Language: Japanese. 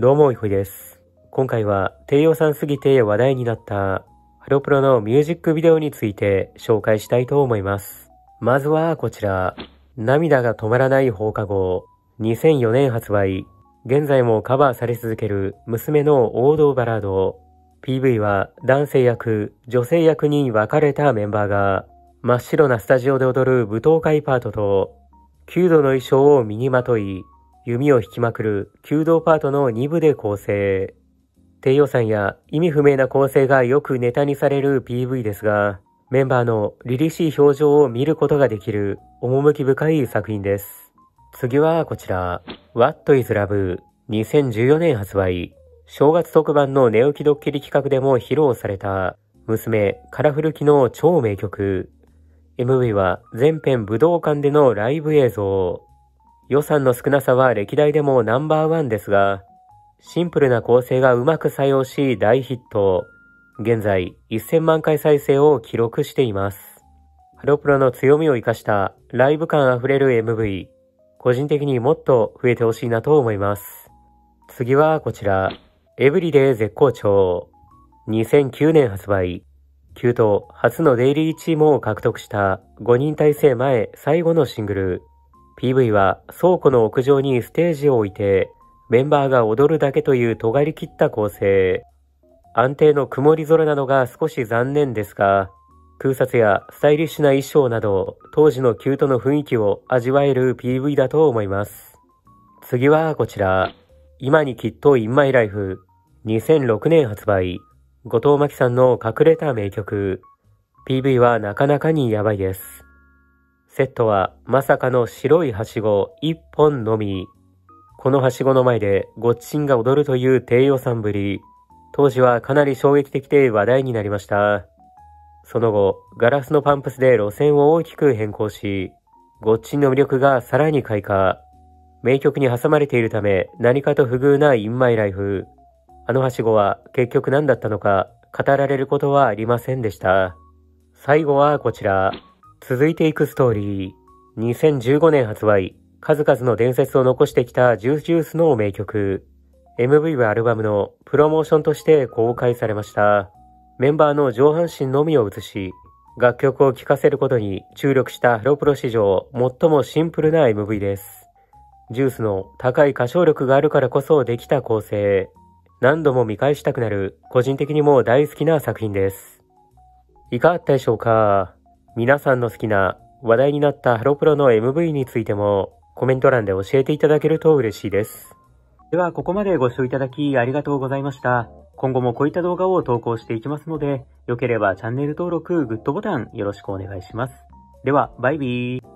どうも、いほいです。今回は低予算すぎて話題になったハロプロのミュージックビデオについて紹介したいと思います。まずはこちら、涙が止まらない放課後、2004年発売、現在もカバーされ続ける娘の王道バラード。PV は男性役、女性役に分かれたメンバーが真っ白なスタジオで踊る舞踏会パートと9度の衣装を身にまとい弓を引きまくる弓道パートの2部で構成。低予算や意味不明な構成がよくネタにされる PV ですが、メンバーの凛々しい表情を見ることができる趣深い作品です。次はこちら、What is Love 2014年発売。正月特番の寝起きドッキリ企画でも披露された娘カラフル機の超名曲。MV は全編武道館でのライブ映像。予算の少なさは歴代でもナンバーワンですが、シンプルな構成がうまく作用し大ヒット。現在1000万回再生を記録しています。ハロプロの強みを活かしたライブ感あふれる MV。個人的にもっと増えてほしいなと思います。次はこちら。エブリデイ絶好調。2009年発売。9と初のデイリーチームを獲得した5人体制前最後のシングル。PV は倉庫の屋上にステージを置いてメンバーが踊るだけという尖り切った構成。安定の曇り空なのが少し残念ですが、空撮やスタイリッシュな衣装など当時のキュートの雰囲気を味わえる PV だと思います。次はこちら。今にきっと In My Life 2006年発売。後藤真希さんの隠れた名曲。PV はなかなかにやばいです。セットはまさかの白いはしご一本のみ。このはしごの前でごっちんが踊るという低予算ぶり。当時はかなり衝撃的で話題になりました。その後、ガラスのパンプスで路線を大きく変更し、ごっちんの魅力がさらに開花。名曲に挟まれているため何かと不遇なインマイライフ。あのはしごは結局何だったのか語られることはありませんでした。最後はこちら。続いていくストーリー。2015年発売。数々の伝説を残してきたジュースジュースの名曲。MV はアルバムのプロモーションとして公開されました。メンバーの上半身のみを映し、楽曲を聴かせることに注力したハロプロ史上最もシンプルな MV です。ジュースの高い歌唱力があるからこそできた構成。何度も見返したくなる、個人的にも大好きな作品です。いかがだったでしょうか？皆さんの好きな話題になったハロプロの MV についてもコメント欄で教えていただけると嬉しいです。では、ここまでご視聴いただきありがとうございました。今後もこういった動画を投稿していきますので、よければチャンネル登録、グッドボタンよろしくお願いします。では、バイビー。